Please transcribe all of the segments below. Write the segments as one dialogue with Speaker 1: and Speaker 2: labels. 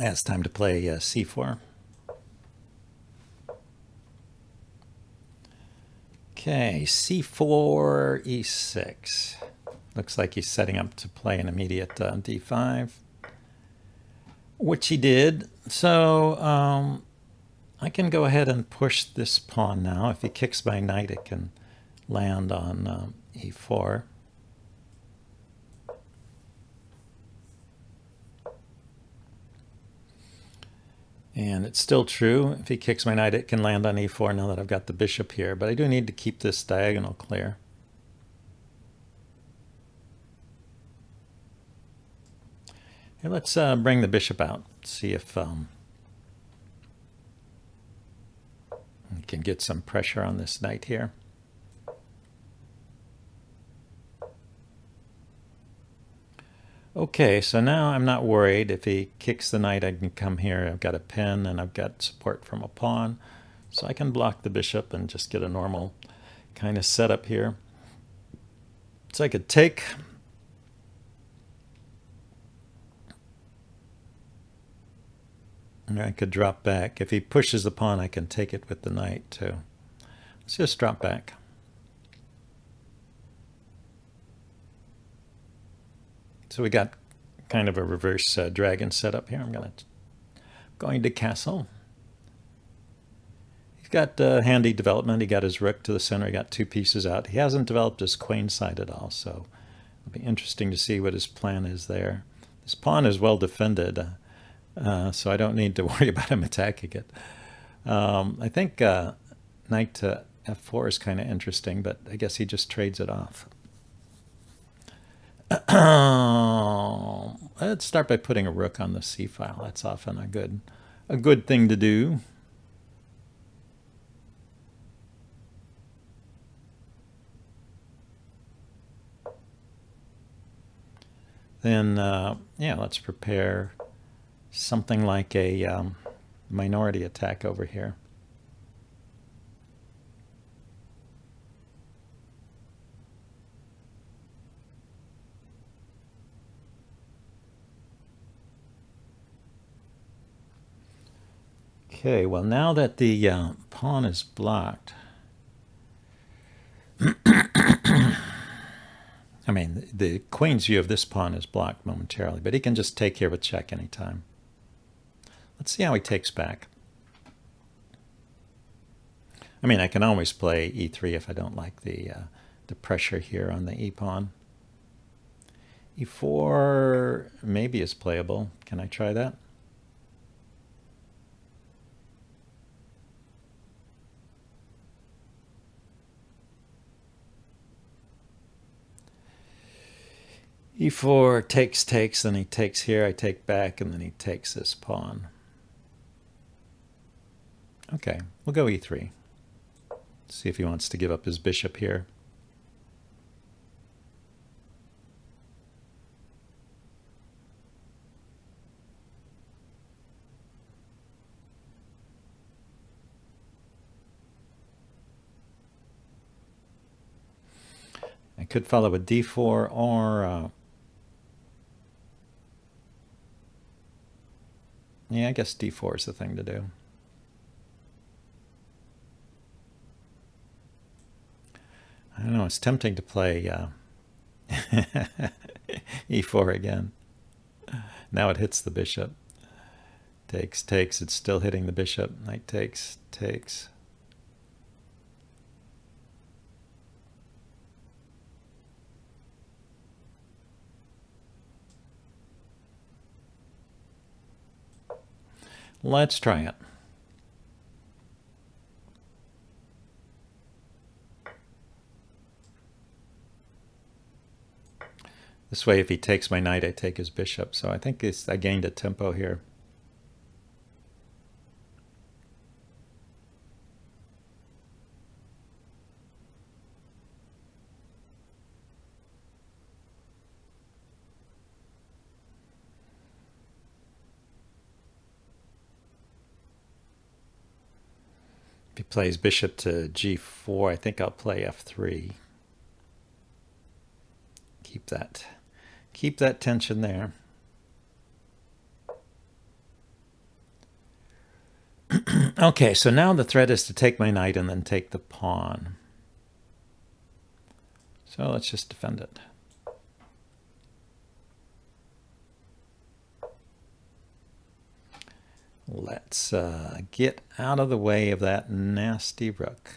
Speaker 1: Yeah, it's time to play uh, c4. Okay, c4, e6. Looks like he's setting up to play an immediate uh, d5, which he did. So um, I can go ahead and push this pawn now. If he kicks my knight, it can land on um, e4. And it's still true. If he kicks my knight, it can land on e4 now that I've got the bishop here. But I do need to keep this diagonal clear. Here, let's uh, bring the bishop out, see if um, we can get some pressure on this knight here. Okay, so now I'm not worried. If he kicks the knight, I can come here. I've got a pin and I've got support from a pawn. So I can block the bishop and just get a normal kind of setup here. So I could take and I could drop back. If he pushes the pawn, I can take it with the knight too. Let's just drop back. So we got kind of a reverse uh, dragon setup here. I'm going to going to castle. He's got uh, handy development. He got his rook to the center. He got two pieces out. He hasn't developed his queen side at all, so it'll be interesting to see what his plan is there. This pawn is well defended, uh, so I don't need to worry about him attacking it. Um, I think uh, knight to f4 is kind of interesting, but I guess he just trades it off. Let's start by putting a rook on the c file. That's often a good a good thing to do. Then, uh, yeah, let's prepare something like a um, minority attack over here. Okay, well now that the uh, pawn is blocked, I mean, the queen's view of this pawn is blocked momentarily, but he can just take here with check anytime. Let's see how he takes back. I mean, I can always play e3 if I don't like the, uh, the pressure here on the e-pawn. e4 maybe is playable. Can I try that? E4 takes, takes, then he takes here, I take back, and then he takes this pawn. Okay, we'll go e3. See if he wants to give up his bishop here. I could follow with d4 or uh, Yeah, I guess d4 is the thing to do. I don't know, it's tempting to play uh, e4 again. Now it hits the bishop. Takes, takes, it's still hitting the bishop. Knight takes, takes. Let's try it. This way, if he takes my knight, I take his bishop. So I think I gained a tempo here. plays bishop to g4. I think I'll play f3. Keep that, keep that tension there. okay, so now the threat is to take my knight and then take the pawn. So let's just defend it. Let's uh, get out of the way of that nasty rook.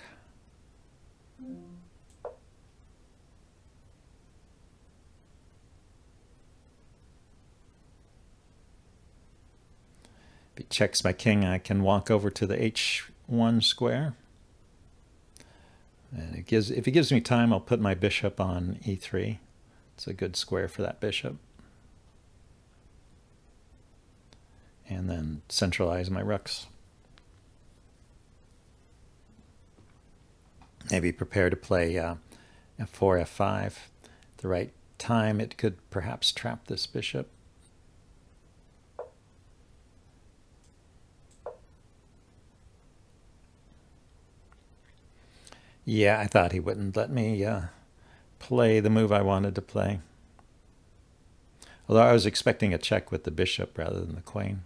Speaker 1: If he checks my king, I can walk over to the h1 square. And it gives, if he gives me time, I'll put my bishop on e3. It's a good square for that bishop. And then centralize my rooks. Maybe prepare to play uh, f4, f5. At the right time, it could perhaps trap this bishop. Yeah, I thought he wouldn't let me uh, play the move I wanted to play. Although I was expecting a check with the bishop rather than the queen.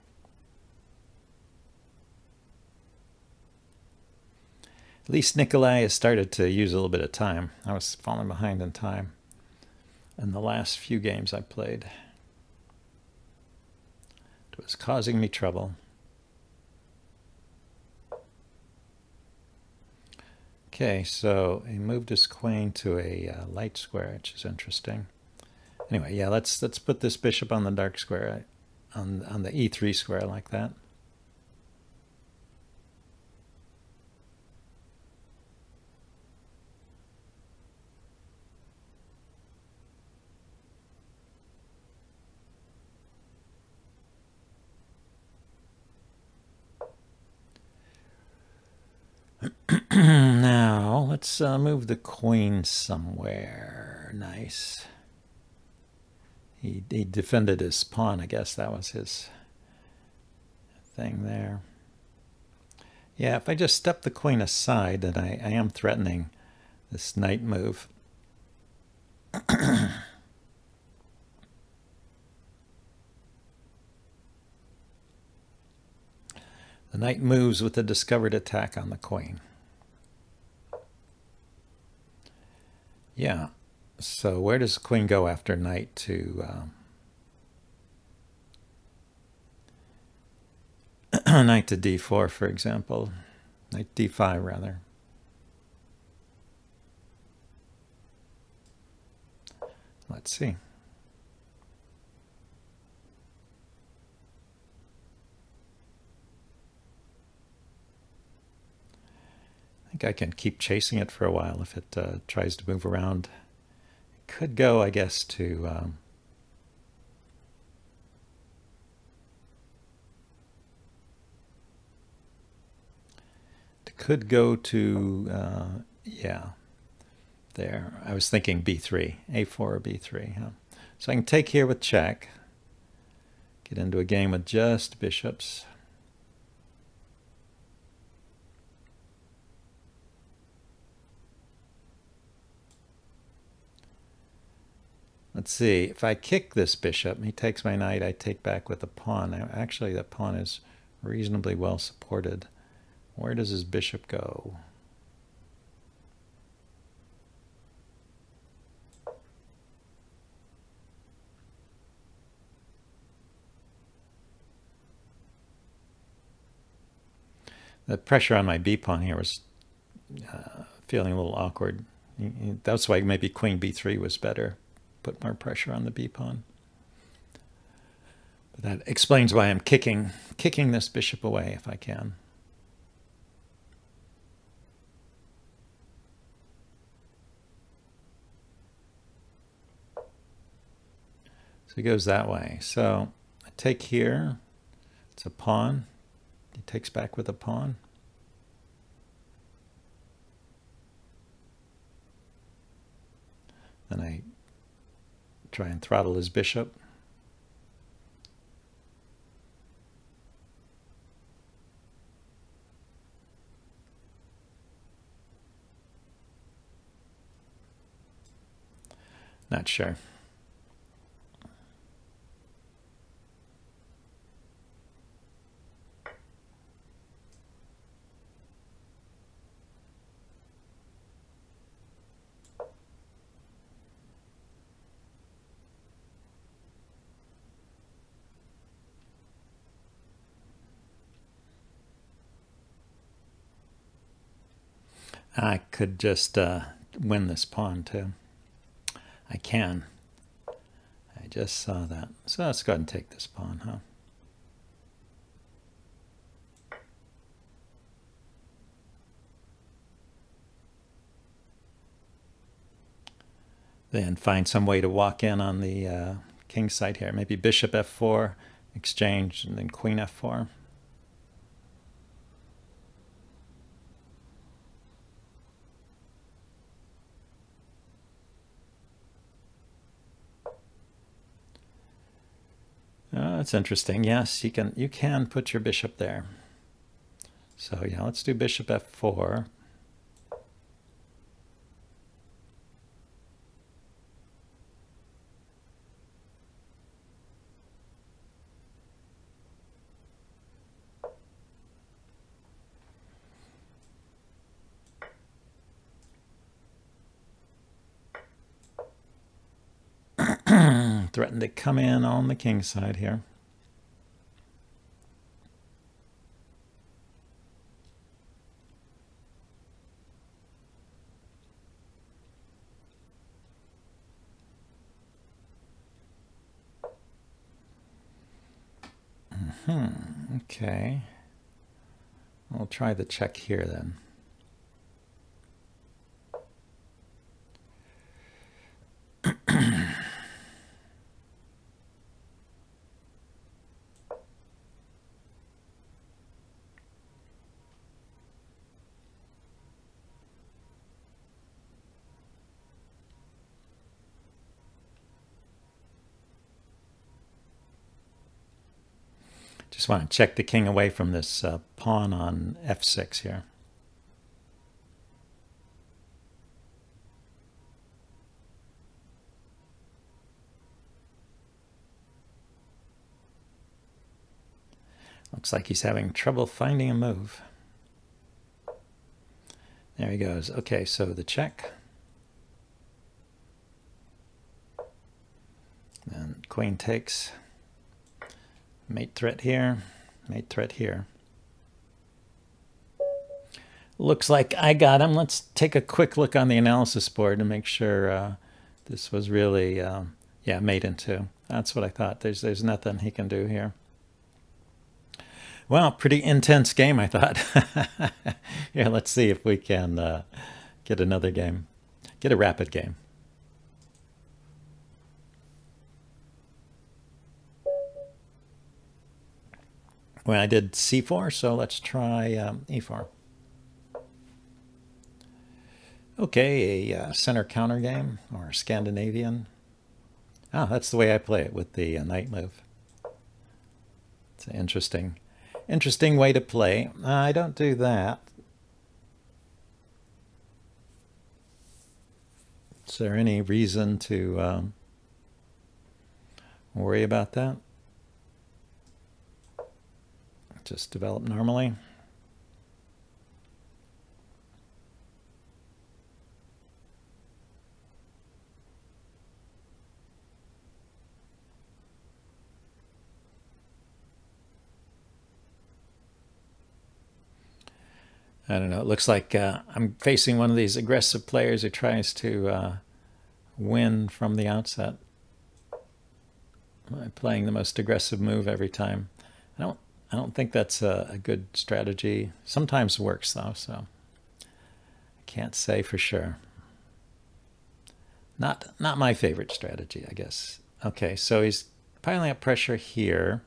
Speaker 1: At least Nikolai has started to use a little bit of time. I was falling behind in time in the last few games I played. It was causing me trouble. Okay, so he moved his queen to a uh, light square, which is interesting. Anyway, yeah, let's let's put this bishop on the dark square, on on the e3 square like that. now, let's uh, move the queen somewhere. Nice. He, he defended his pawn. I guess that was his thing there. Yeah, if I just step the queen aside, then I, I am threatening this knight move. The knight moves with a discovered attack on the queen. Yeah, so where does the queen go after knight to... Um, knight to d4, for example. Knight d5, rather. Let's see. Think I can keep chasing it for a while if it uh, tries to move around. It could go, I guess, to... Um, could go to, uh, yeah, there. I was thinking b3, a4 or b3. Huh? So I can take here with check, get into a game with just bishops. Let's see, if I kick this bishop, he takes my knight, I take back with a pawn. Now, actually, that pawn is reasonably well supported. Where does his bishop go? The pressure on my b pawn here was uh, feeling a little awkward. That's why maybe queen b3 was better put more pressure on the b pawn. But that explains why I'm kicking, kicking this bishop away if I can. So he goes that way. So I take here, it's a pawn. He takes back with a pawn. Then I Try and throttle his bishop. Not sure. I could just uh, win this pawn too. I can. I just saw that. So let's go ahead and take this pawn, huh? Then find some way to walk in on the uh, king side here. Maybe bishop f4, exchange, and then queen f4. Oh, that's interesting. Yes, you can you can put your bishop there. So yeah, let's do bishop f4. threatened to come in on the king side here. Hmm, okay. I'll try the check here then. Just want to check the king away from this uh, pawn on f6 here. Looks like he's having trouble finding a move. There he goes. Okay, so the check. Then queen takes. Mate threat here, mate threat here. Looks like I got him. Let's take a quick look on the analysis board to make sure uh, this was really, uh, yeah, mate in two. That's what I thought. There's, there's nothing he can do here. Well, pretty intense game, I thought. yeah, let's see if we can uh, get another game, get a rapid game. Well, I did c4, so let's try um, e4. Okay, a uh, center counter game or Scandinavian. Ah, that's the way I play it with the uh, knight move. It's an interesting, interesting way to play. Uh, I don't do that. Is there any reason to um, worry about that? Just develop normally. I don't know. It looks like uh, I'm facing one of these aggressive players who tries to uh, win from the outset. I'm playing the most aggressive move every time. I don't I don't think that's a, a good strategy. Sometimes works though, so I can't say for sure. Not not my favorite strategy, I guess. Okay, so he's piling up pressure here.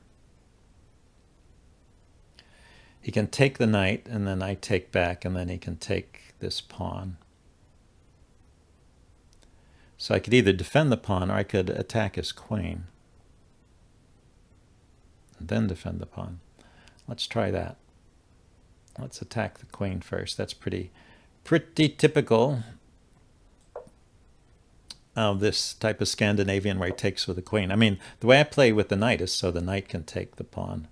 Speaker 1: He can take the knight, and then I take back, and then he can take this pawn. So I could either defend the pawn, or I could attack his queen. And then defend the pawn. Let's try that. Let's attack the queen first. That's pretty, pretty typical of this type of Scandinavian where he takes with the queen. I mean, the way I play with the knight is so the knight can take the pawn.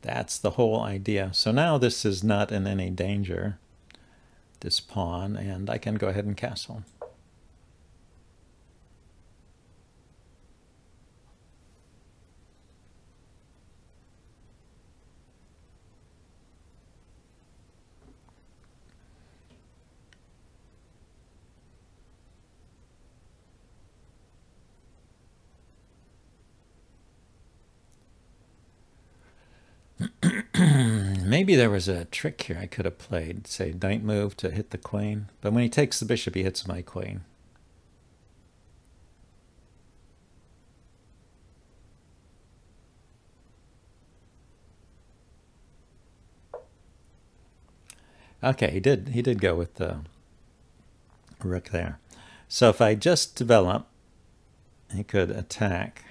Speaker 1: That's the whole idea. So now this is not in any danger, this pawn, and I can go ahead and castle. Maybe there was a trick here I could have played. Say knight move to hit the queen. But when he takes the bishop, he hits my queen. Okay, he did he did go with the rook there. So if I just develop, he could attack.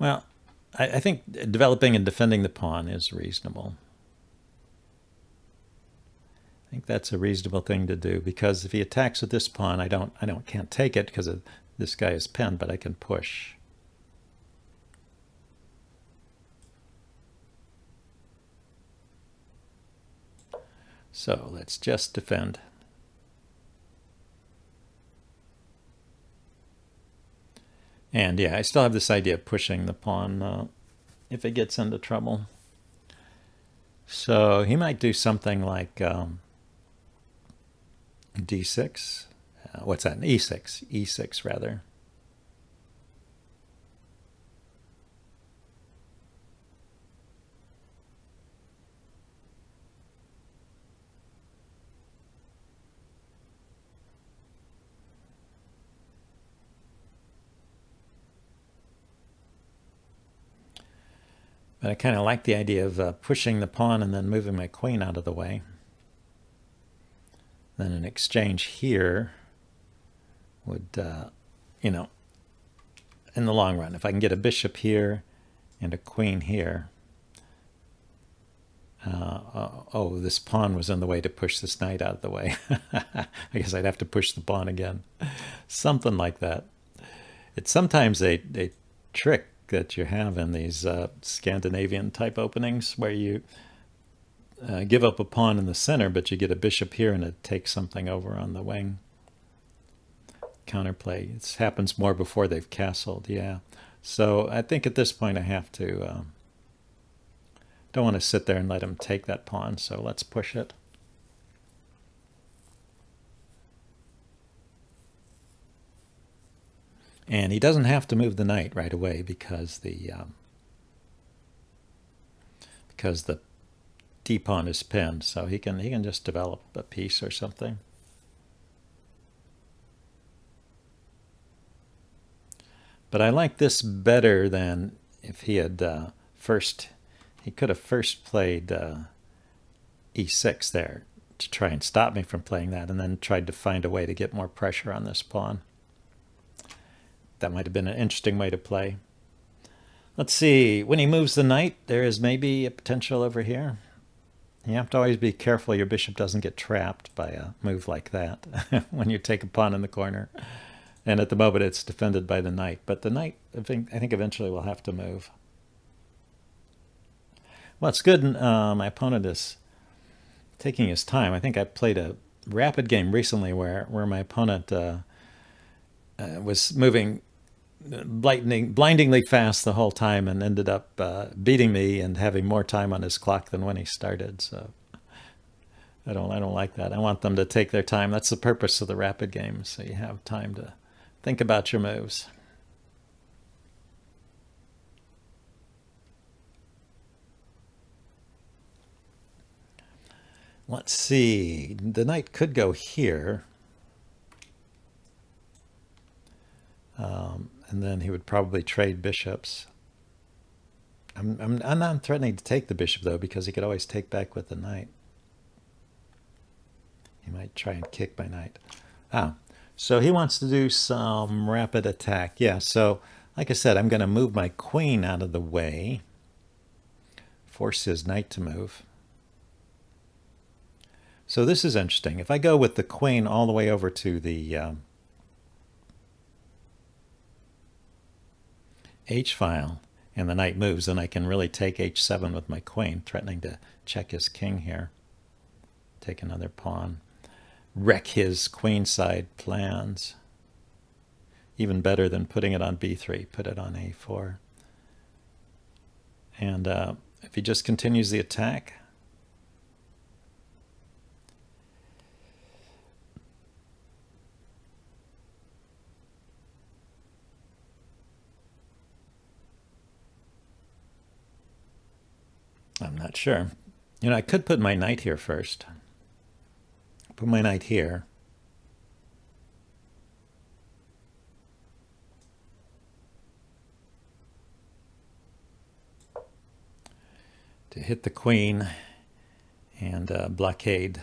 Speaker 1: Well, I, I think developing and defending the pawn is reasonable. I think that's a reasonable thing to do because if he attacks with this pawn, I don't I don't can't take it because this guy is pinned, but I can push. So let's just defend. And yeah, I still have this idea of pushing the pawn uh, if it gets into trouble. So he might do something like um, d6. Uh, what's that? e6. e6 rather. But I kind of like the idea of uh, pushing the pawn and then moving my queen out of the way. Then an exchange here would, uh, you know, in the long run, if I can get a bishop here and a queen here, uh, uh oh, this pawn was in the way to push this knight out of the way. I guess I'd have to push the pawn again. Something like that. It's sometimes a, a trick that you have in these uh, Scandinavian type openings where you uh, give up a pawn in the center, but you get a bishop here and it takes something over on the wing. Counterplay. It happens more before they've castled, yeah. So I think at this point I have to, um, don't want to sit there and let him take that pawn, so let's push it. And he doesn't have to move the knight right away because the um, because the d pawn is pinned, so he can he can just develop a piece or something. But I like this better than if he had uh, first he could have first played uh, e6 there to try and stop me from playing that, and then tried to find a way to get more pressure on this pawn that might have been an interesting way to play. Let's see, when he moves the knight, there is maybe a potential over here. You have to always be careful your bishop doesn't get trapped by a move like that when you take a pawn in the corner. And at the moment it's defended by the knight. But the knight, I think, I think eventually will have to move. Well, it's good uh, my opponent is taking his time. I think I played a rapid game recently where, where my opponent uh, uh, was moving blinding, blindingly fast the whole time and ended up uh, beating me and having more time on his clock than when he started. So I don't, I don't like that. I want them to take their time. That's the purpose of the rapid game. So you have time to think about your moves. Let's see. The knight could go here. Um, and then he would probably trade bishops. I'm, I'm, I'm not threatening to take the bishop, though, because he could always take back with the knight. He might try and kick my knight. Ah, so he wants to do some rapid attack. Yeah, so like I said, I'm going to move my queen out of the way, force his knight to move. So this is interesting. If I go with the queen all the way over to the um, h file and the knight moves, then I can really take h7 with my queen, threatening to check his king here. Take another pawn. Wreck his queenside plans. Even better than putting it on b3, put it on a4. And uh, if he just continues the attack, I'm not sure. You know, I could put my knight here first. Put my knight here. To hit the queen and uh, blockade.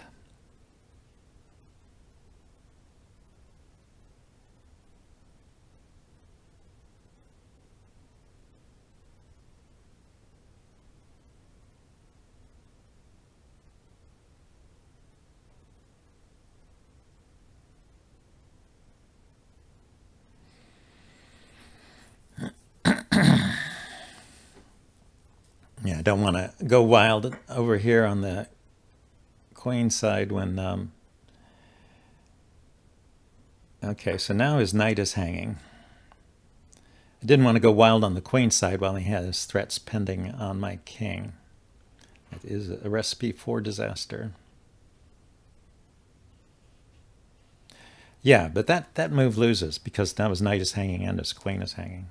Speaker 1: yeah, I don't want to go wild over here on the queen side when... Um, okay, so now his knight is hanging. I didn't want to go wild on the queen side while he has threats pending on my king. It is a recipe for disaster. Yeah, but that, that move loses because now his knight is hanging and his queen is hanging.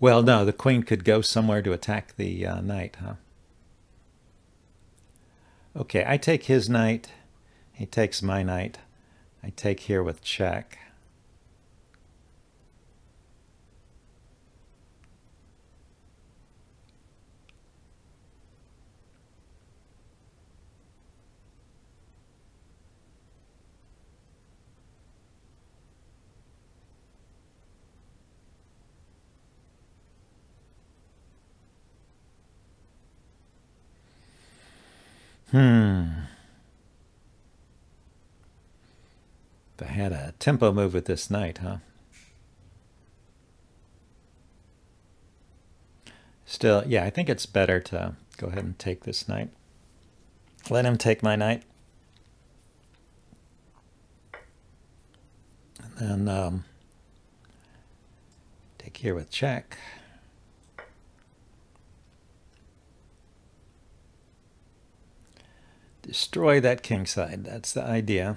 Speaker 1: Well, no, the queen could go somewhere to attack the uh, knight, huh? Okay, I take his knight. He takes my knight. I take here with check. Hmm. They had a tempo move with this knight, huh? Still, yeah, I think it's better to go ahead and take this knight. Let him take my knight. And then um, take here with check. Destroy that king side. That's the idea.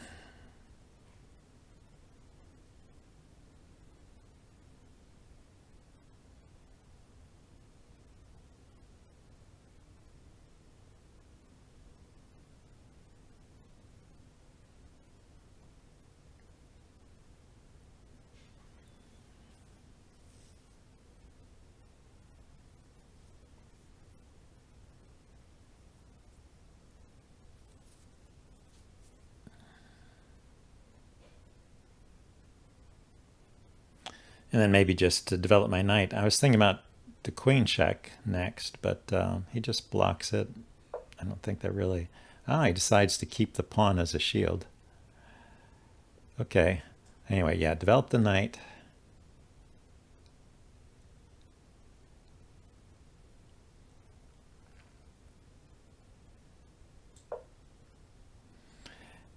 Speaker 1: And then maybe just to develop my knight. I was thinking about the queen check next, but uh, he just blocks it. I don't think that really... Ah, he decides to keep the pawn as a shield. Okay. Anyway, yeah, develop the knight.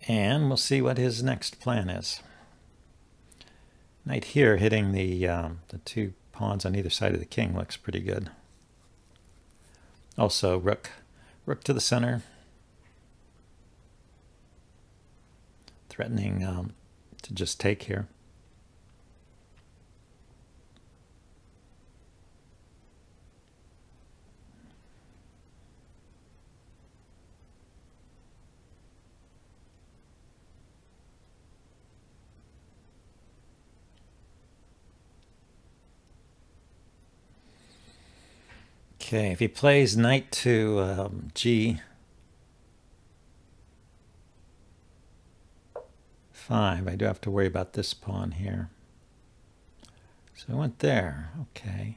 Speaker 1: And we'll see what his next plan is. Knight here hitting the, um, the two pawns on either side of the king looks pretty good. Also, rook, rook to the center. Threatening um, to just take here. Okay, if he plays knight to um, g5, I do have to worry about this pawn here. So I went there, okay.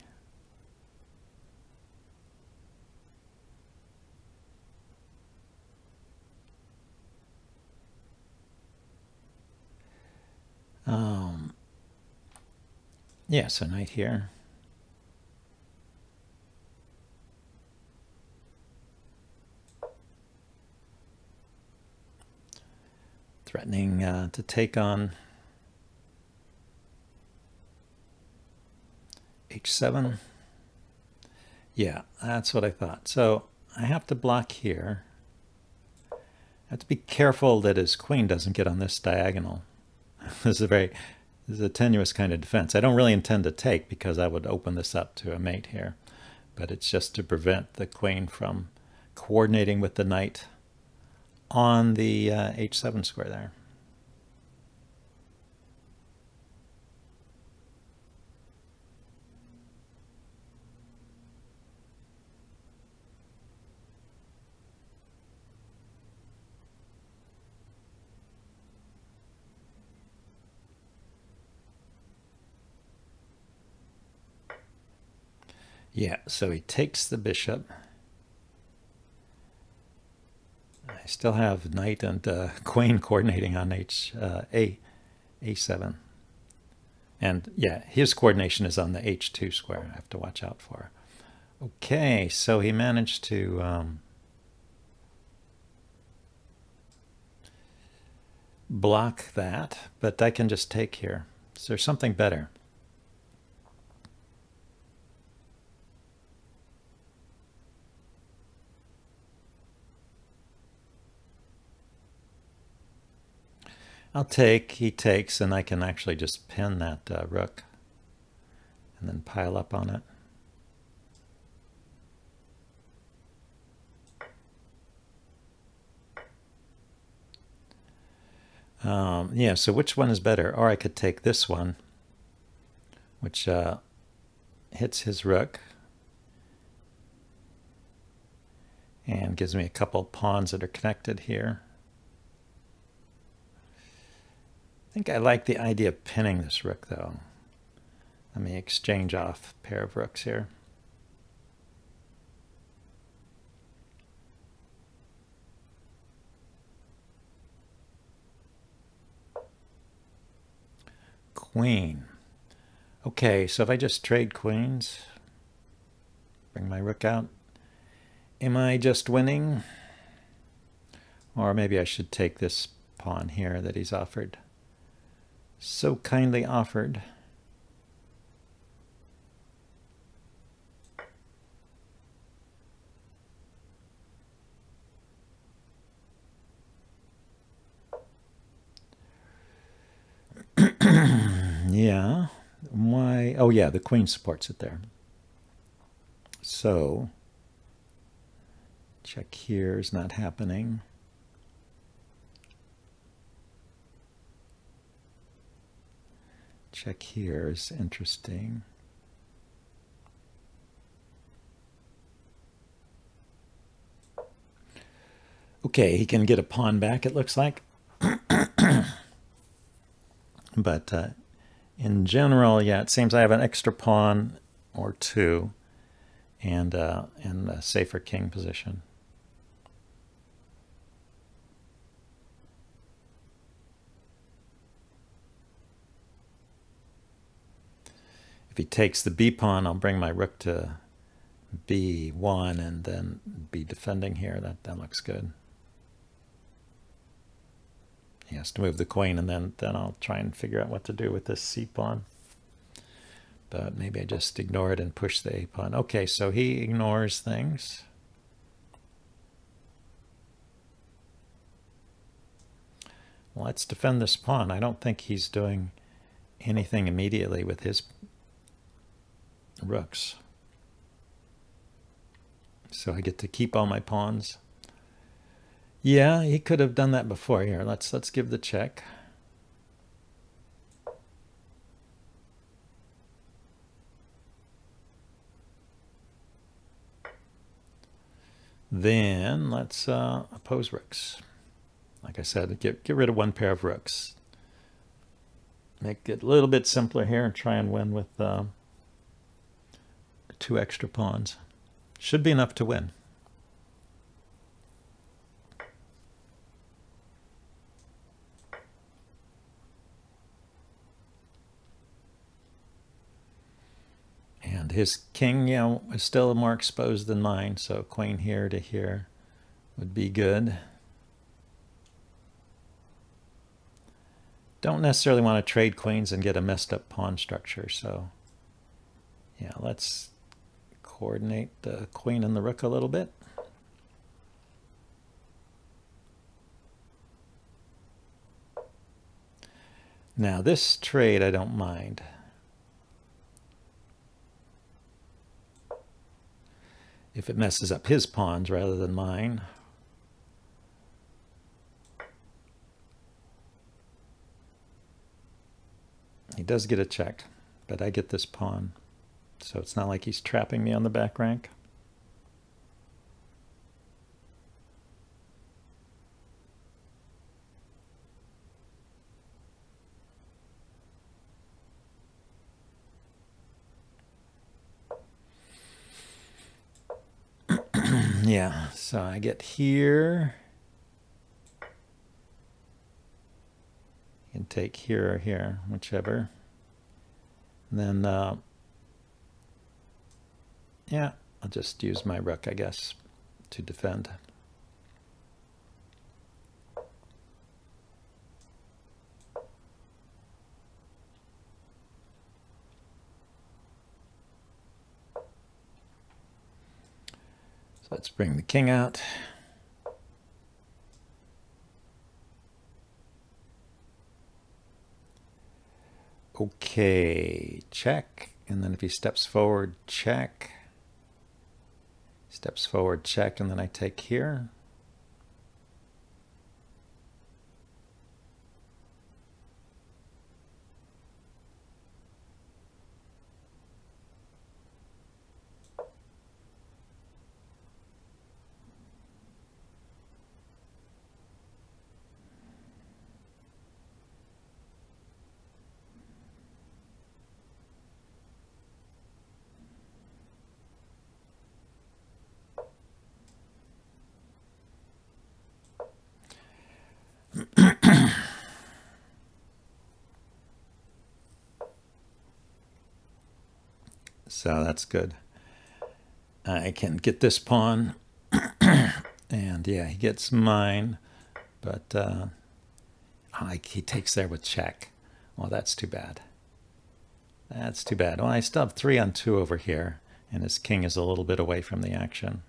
Speaker 1: Um, yeah, so knight here. Threatening uh, to take on h7. Yeah, that's what I thought. So I have to block here. I have to be careful that his queen doesn't get on this diagonal. this is a very this is a tenuous kind of defense. I don't really intend to take because I would open this up to a mate here. but it's just to prevent the queen from coordinating with the knight on the uh, h7 square there. Yeah, so he takes the bishop. I still have knight and uh, queen coordinating on h uh, a a7. And yeah, his coordination is on the h2 square. I have to watch out for. Okay, so he managed to um, block that, but I can just take here. Is there something better? I'll take, he takes, and I can actually just pin that uh, rook and then pile up on it. Um, yeah, so which one is better? Or I could take this one, which uh, hits his rook and gives me a couple pawns that are connected here. I think I like the idea of pinning this rook, though. Let me exchange off a pair of rooks here. Queen. Okay, so if I just trade queens, bring my rook out, am I just winning? Or maybe I should take this pawn here that he's offered so kindly offered. yeah. Why? Oh, yeah, the queen supports it there. So, check here is not happening. Check here is interesting. Okay, he can get a pawn back, it looks like. but uh, in general, yeah, it seems I have an extra pawn or two and uh, in a safer king position. He takes the b pawn, I'll bring my rook to b1 and then be defending here. That, that looks good. He has to move the queen, and then, then I'll try and figure out what to do with this c pawn. But maybe I just ignore it and push the a pawn. Okay, so he ignores things. let's defend this pawn. I don't think he's doing anything immediately with his rooks. So I get to keep all my pawns. Yeah, he could have done that before. Here, let's let's give the check. Then let's uh, oppose rooks. Like I said, get, get rid of one pair of rooks. Make it a little bit simpler here and try and win with uh, two extra pawns. Should be enough to win. And his king, you know, is still more exposed than mine, so queen here to here would be good. Don't necessarily want to trade queens and get a messed up pawn structure, so yeah, let's coordinate the queen and the rook a little bit. Now this trade I don't mind. if it messes up his pawns rather than mine. He does get a check, but I get this pawn. So it's not like he's trapping me on the back rank. yeah, so I get here. You can take here or here, whichever. And then, uh, yeah, I'll just use my rook, I guess, to defend. So Let's bring the king out. Okay, check. And then if he steps forward, check. Steps forward, check, and then I take here. So that's good. I can get this pawn. and yeah, he gets mine. But uh, I, he takes there with check. Well, that's too bad. That's too bad. Well, I still have three on two over here. And his king is a little bit away from the action.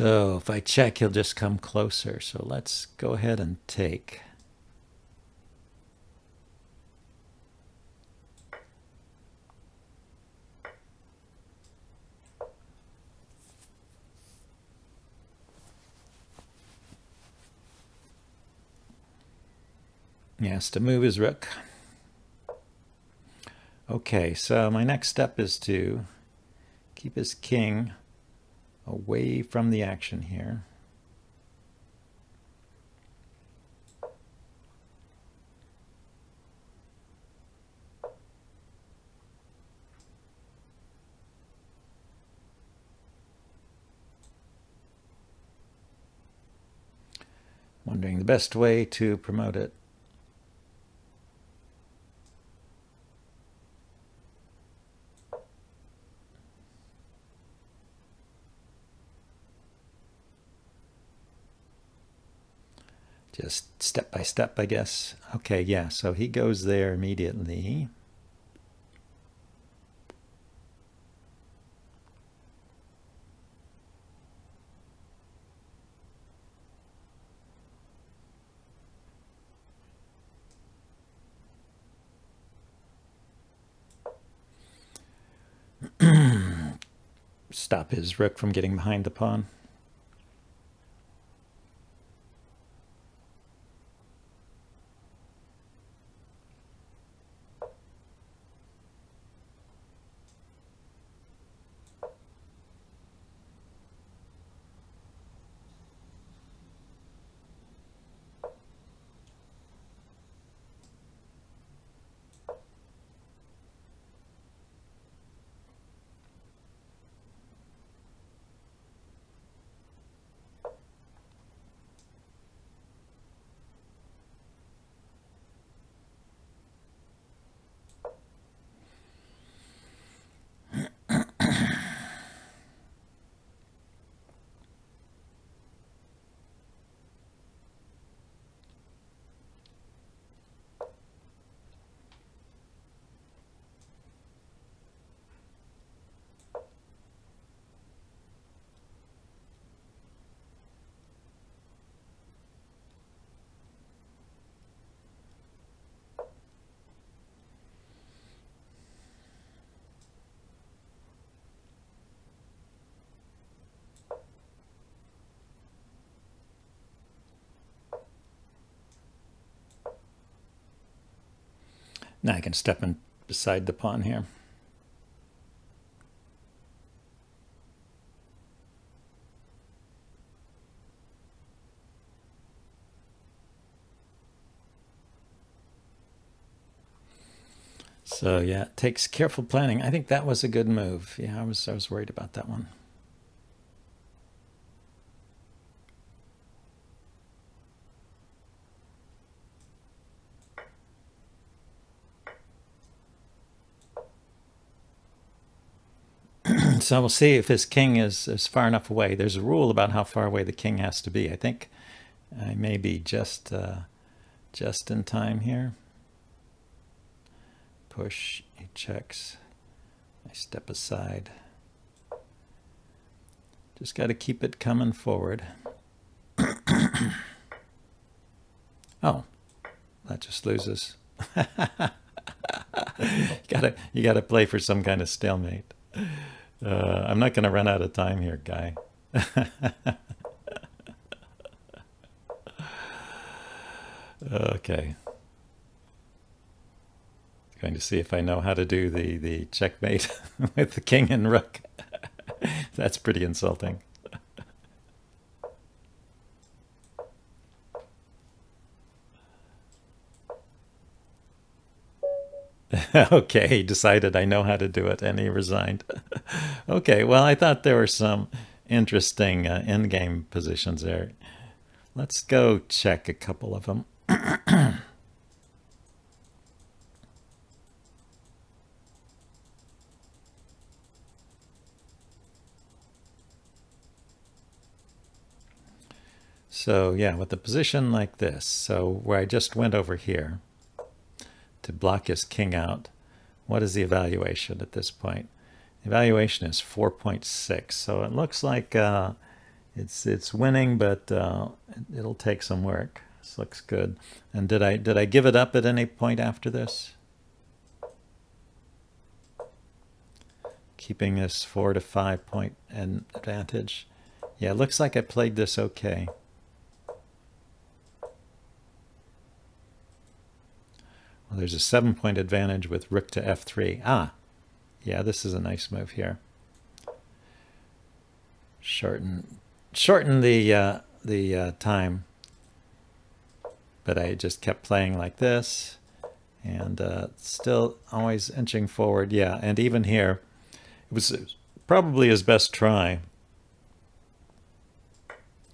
Speaker 1: So if I check, he'll just come closer. So let's go ahead and take. He has to move his rook. Okay, so my next step is to keep his king away from the action here. Wondering the best way to promote it. Step by step, I guess. Okay, yeah, so he goes there immediately. Stop his rook from getting behind the pawn. Now I can step in beside the pawn here. So yeah, it takes careful planning. I think that was a good move. Yeah, I was I was worried about that one. So we'll see if his king is, is far enough away. There's a rule about how far away the king has to be. I think I may be just uh, just in time here. Push, he checks. I step aside. Just got to keep it coming forward. oh, that just loses. you gotta you gotta play for some kind of stalemate. Uh, I'm not going to run out of time here, guy. okay. Going to see if I know how to do the, the checkmate with the king and rook. That's pretty insulting. okay, he decided I know how to do it and he resigned. okay, well, I thought there were some interesting uh, endgame positions there. Let's go check a couple of them. so yeah, with a position like this, so where I just went over here, to block his king out. What is the evaluation at this point? evaluation is 4.6. So it looks like uh, it's it's winning, but uh, it'll take some work. This looks good. And did I did I give it up at any point after this? Keeping this four to five point advantage. Yeah, it looks like I played this okay. Well, there's a seven point advantage with rook to f3. Ah, yeah, this is a nice move here. Shorten, shorten the uh, the uh, time, but I just kept playing like this, and uh, still always inching forward. Yeah, and even here, it was probably his best try,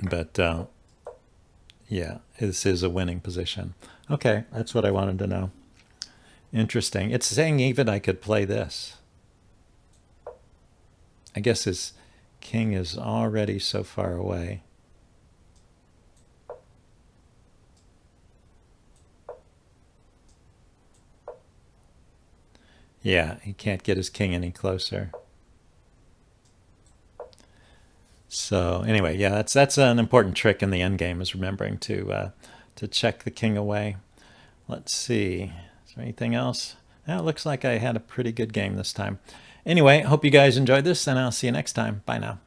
Speaker 1: but uh, yeah, this is a winning position. Okay, that's what I wanted to know. Interesting. It's saying even I could play this. I guess his king is already so far away. Yeah, he can't get his king any closer. So anyway, yeah, that's that's an important trick in the endgame is remembering to uh, to check the king away. Let's see anything else? It looks like I had a pretty good game this time. Anyway, hope you guys enjoyed this, and I'll see you next time. Bye now.